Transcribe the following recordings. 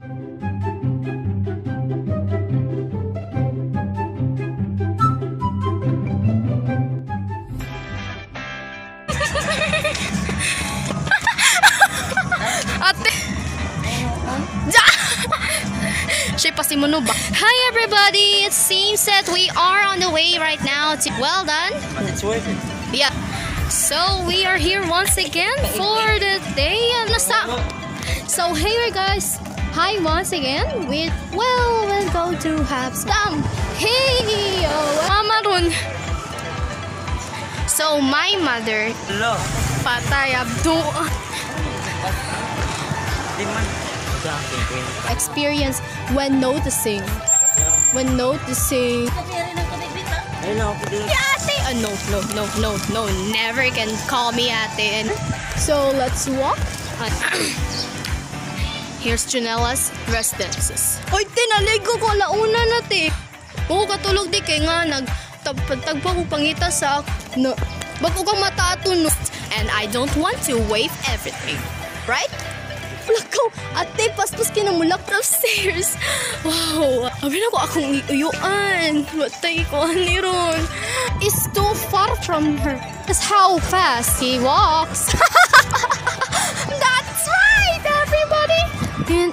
Ate! Ja! Siya pa si Muno ba? Hi everybody! It seems that we are on the way right now to... Well done! But it's worth it. Yeah. So we are here once again for the day of Nasa. So here guys, hi once again with well we'll go to have some. Hey, oh, mama ron. So my mother, Hello. patay abdo, Di man. Sa akin, queen. experience when noticing, when noticing. Ayun na ako din. Ate! Uh, no, no, no, no, no. Never can call me ate. And so let's walk. Here's Janella's residences. Oy, tinaligo ko launa na te. Oo, katulog di kay nga nag tagpa ko pangita sa no. Bago kang matato. And I don't want to wave everything. Right? Lakaw, ate, paspas kinamulak upstairs. Wow, abi na ko akong iuyuan. Matay ko, ani ron. It's too far from her. That's how fast he walks.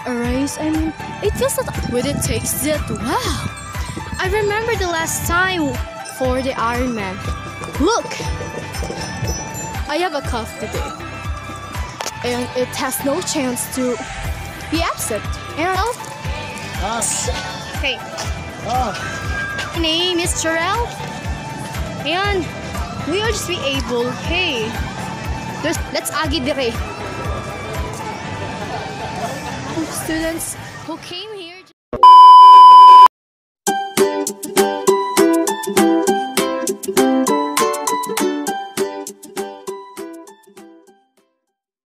a race, I mean, it feels that when it takes it, wow. I remember the last time for the Iron Man. Look, I have a cuff today and it has no chance to be absent. And Ah. hey, Ah. my name is Jarell, and we will just be able. Hey, there's, let's agi dire. Students who came